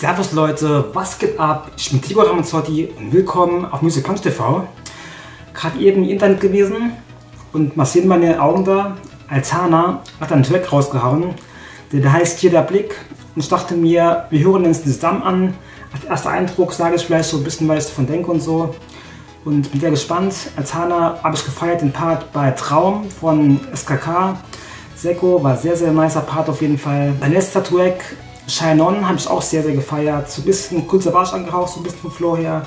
Servus Leute, was geht ab? Ich bin Tibor Ramazzotti und willkommen auf Music Punch TV. Gerade eben im Internet gewesen und was sehen meine Augen da? Altana hat einen Track rausgehauen, der, der heißt Hier der Blick und ich dachte mir, wir hören uns zusammen an. Als erster Eindruck sage ich vielleicht so ein bisschen, was ich davon denke und so. Und bin sehr gespannt. Altana habe ich gefeiert, den Part bei Traum von SKK. Seko war sehr, sehr nicer Part auf jeden Fall. Mein letzter Track Shine On habe ich auch sehr, sehr gefeiert. So ein bisschen kurzer Barsch angehaucht, so ein bisschen vom Flow her.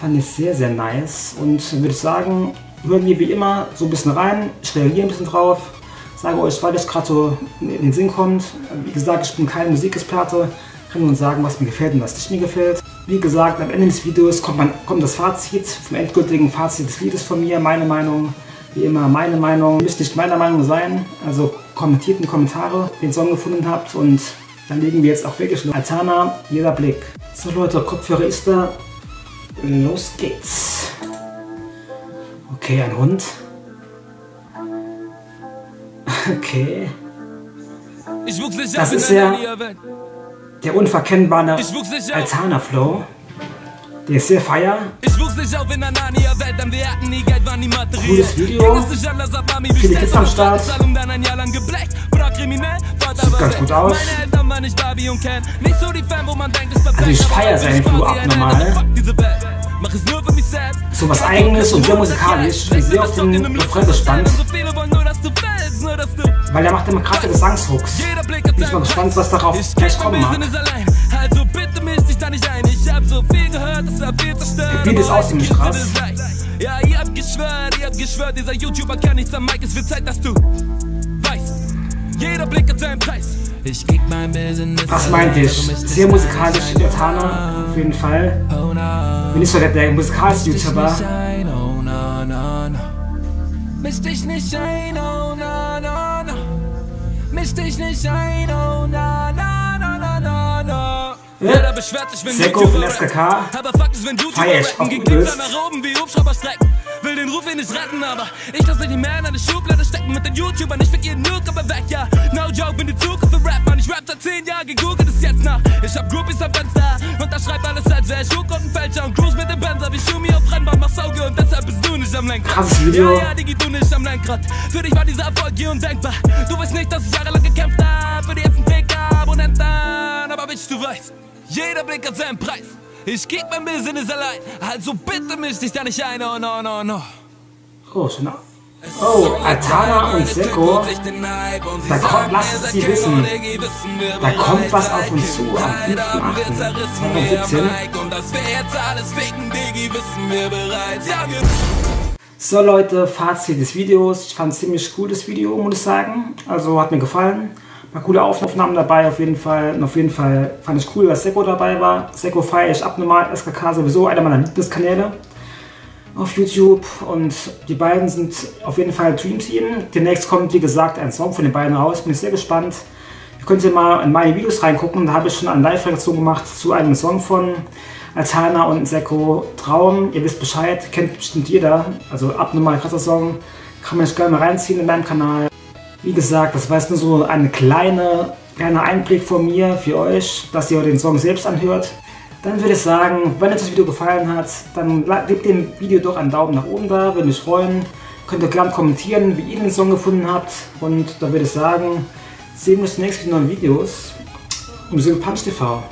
Fand ich sehr, sehr nice. Und würde ich sagen, hören wir wie immer so ein bisschen rein. Ich reagiere ein bisschen drauf. Sage euch, weil das gerade so in den Sinn kommt. Wie gesagt, ich bin keine Musikexperte. Kann nur sagen, was mir gefällt und was nicht mir gefällt. Wie gesagt, am Ende des Videos kommt, man, kommt das Fazit vom endgültigen Fazit des Liedes von mir, meine Meinung. Wie immer meine Meinung, müsste nicht meiner Meinung sein. Also kommentiert in die Kommentare, den Song gefunden habt und dann legen wir jetzt auch wirklich los. Altana, jeder Blick. So Leute, Kopfhörer ist da. Los geht's. Okay, ein Hund. Okay. Das ist ja der unverkennbare Altana-Flow. Der ist sehr feier. Ich wuchs nicht auf in einer Narnia-Welt, denn wir hatten nie Geld, war nie materiell. Cooles Video. Viele Kids am Start. Sieht ganz gut aus. Also ich feier sein Flow abnormal. So was eigenes und sehr musikalisch. Ich bin sehr auf den Refrain gespannt. Weil er macht immer krasse Gesangshooks. Bin ich mal gespannt, was darauf gleich kommen mag. Da nicht ein, ich hab so viel gehört, das war viel zerstört. Beat ist auch ziemlich krass. Ja, ihr habt geschwört, ihr habt geschwört, dieser YouTuber kann nichts am Mike, es wird Zeit, dass du weißt. Jeder Blick hat seinen Preis. Ich geb mein Business. Was meint ich? Sehr musikalisch, der Tana, auf jeden Fall. Bin nicht so der, der Musikals-YouTuber. Misch dich nicht ein, oh na na na. Misch dich nicht ein, oh na na rappen, ging Klicks nach oben wie Hubschrauber strecken. Will den Ruf eh nicht retten, aber ich lass nicht mehr in eine Schublade stecken mit den YouTubern. Ich fick jeden Nuke, aber weg, ja. No joke, bin die Zukunft für Rap, man. Ich rap seit 10 Jahren, gegoogelt es jetzt nach. Ich hab Groupies am Fenster und da schreib alles, als wär ich Hook und ein Fälscher und cruise mit dem Benz. Hab ich Schumi auf Rennbahn, mach Sauge und deshalb bist du nicht am Lenkrad. Krasses Video. Ja, ja, Digi, du nicht am Lenkrad. Für dich war dieser Erfolg hier undenkbar. Du weißt nicht, dass ich jahrelang gekämpft hab für die ersten PK-Abonnenten. Aber Bitch, du weißt, jeder Blick hat seinen Preis. Ich geb mein Business allein, also bitte misch dich da nicht ein, oh no, no, no. Oh, schon Oh, Atana und Seko, da kommt, lasst sie wissen, da kommt was auf uns zu am 5.8.2017. So Leute, Fazit des Videos. Ich fand es ziemlich cool, das Video, muss ich sagen. Also hat mir gefallen. Paar coole Aufnahmen dabei auf jeden Fall. Und auf jeden Fall fand ich cool, dass Seko dabei war. Seko feiere ich abnormal. SKK sowieso einer meiner Lieblingskanäle auf YouTube und die beiden sind auf jeden Fall Dream Team. Demnächst kommt, wie gesagt, ein Song von den beiden raus. Bin ich sehr gespannt. Ihr könnt ihr mal in meine Videos reingucken. Da habe ich schon eine Live-Reaktion gemacht zu einem Song von Altana und Seko Traum. Ihr wisst Bescheid, kennt bestimmt jeder. Also abnormal krasser Song. Kann man sich gerne mal reinziehen in meinem Kanal. Wie gesagt, das war jetzt nur so ein kleiner, kleiner Einblick von mir für euch, dass ihr den Song selbst anhört. Dann würde ich sagen, wenn euch das Video gefallen hat, dann gebt dem Video doch einen Daumen nach oben da, würde mich freuen. Könnt ihr gerne kommentieren, wie ihr den Song gefunden habt. Und da würde ich sagen, sehen wir uns in den nächsten neuen Videos. Um Punch TV.